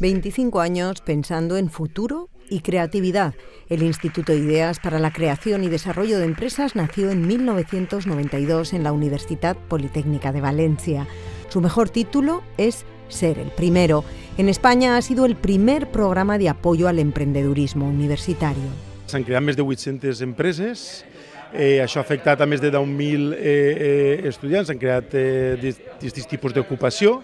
25 años pensando en futuro y creatividad. El Instituto Ideas para la Creación y Desarrollo de Empresas nació en 1992 en la Universidad Politécnica de Valencia. Su mejor título es Ser el Primero. En España ha sido el primer programa de apoyo al emprendedurismo universitario. Se han creado más de 800 empresas Eh, això ha afectat a més de 10.000 eh, eh, estudiants, han creat eh, distints tipus d'ocupació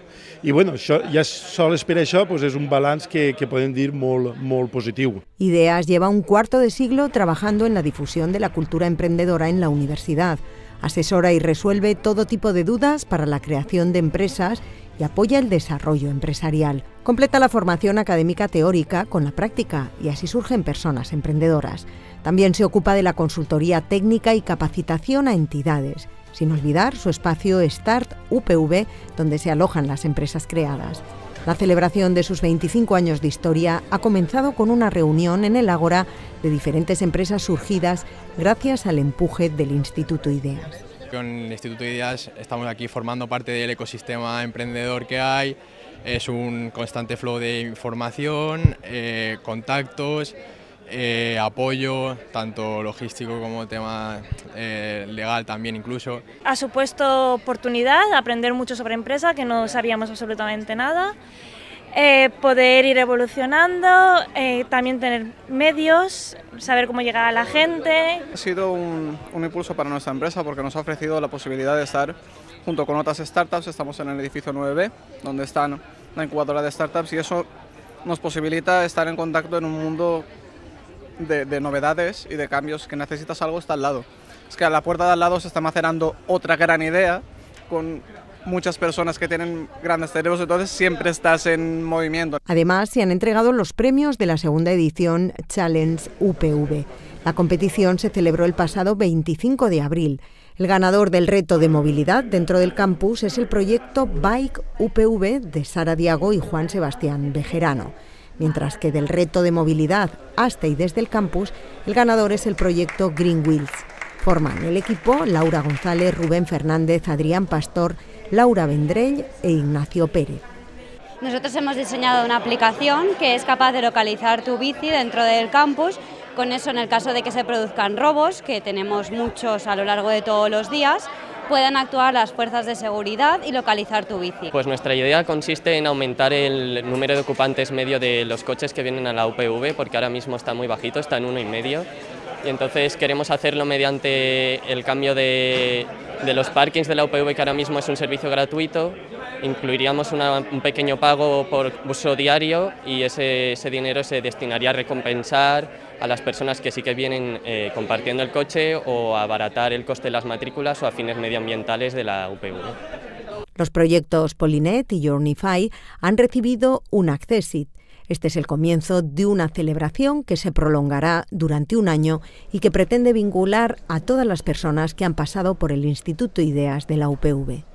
i bueno, això, ja sols per això pues, és un balanç que, que podem dir molt, molt positiu. Ideas lleva un cuarto de siglo trabajando en la difusión de la cultura emprendedora en la universidad. Asesora y resuelve todo tipo de dudas para la creación de empresas y apoya el desarrollo empresarial. Completa la formación académica teórica con la práctica y así surgen personas emprendedoras. También se ocupa de la consultoría técnica y capacitación a entidades, sin olvidar su espacio Start UPV, donde se alojan las empresas creadas. La celebración de sus 25 años de historia ha comenzado con una reunión en el Ágora de diferentes empresas surgidas gracias al empuje del Instituto Ideas. Con el Instituto Ideas estamos aquí formando parte del ecosistema emprendedor que hay, es un constante flow de información, eh, contactos, eh, apoyo, tanto logístico como tema eh, legal también incluso. Ha supuesto oportunidad, aprender mucho sobre empresa, que no sabíamos absolutamente nada, eh, poder ir evolucionando, también tener medios, saber cómo llegar a la gente. Ha sido un, un impulso para nuestra empresa porque nos ha ofrecido la posibilidad de estar junto con otras startups, estamos en el edificio 9B, donde están la incubadora de startups y eso nos posibilita estar en contacto en un mundo de, novedades y de cambios que necesitas algo está al lado. Es que a la puerta de al lado se está macerando otra gran idea con muchas personas que tienen grandes cerebros, entonces siempre estás en movimiento. Además, se han entregado los premios de la segunda edición Challenge UPV. La competición se celebró el pasado 25 de abril. El ganador del reto de movilidad dentro del campus es el proyecto Bike UPV de Sara Diago y Juan Sebastián Bejerano mientras que del reto de movilidad hasta y desde el campus, el ganador es el proyecto Green Wheels. Forman el equipo Laura González, Rubén Fernández, Adrián Pastor, Laura Vendrell e Ignacio Pérez. Nosotros hemos diseñado una aplicación que es capaz de localizar tu bici dentro del campus. Con eso, en el caso de que se produzcan robos, que tenemos muchos a lo largo de todos los días, puedan actuar las fuerzas de seguridad y localizar tu bici. Pues nuestra idea consiste en aumentar el número de ocupantes medio de los coches que vienen a la UPV, porque ahora mismo está muy bajito, está en uno y medio. Y entonces queremos hacerlo mediante el cambio de, los parkings de la UPV, que ahora mismo es un servicio gratuito, incluiríamos un pequeño pago por uso diario y ese, dinero se destinaría a recompensar a las personas que sí que vienen eh, compartiendo el coche o a abaratar el coste de las matrículas o a fines medioambientales de la UPV. Los proyectos Polinet y Journeyfy han recibido un Accessit. Este es el comienzo de una celebración que se prolongará durante un año y que pretende vincular a todas las personas que han pasado por el Instituto Ideas de la UPV.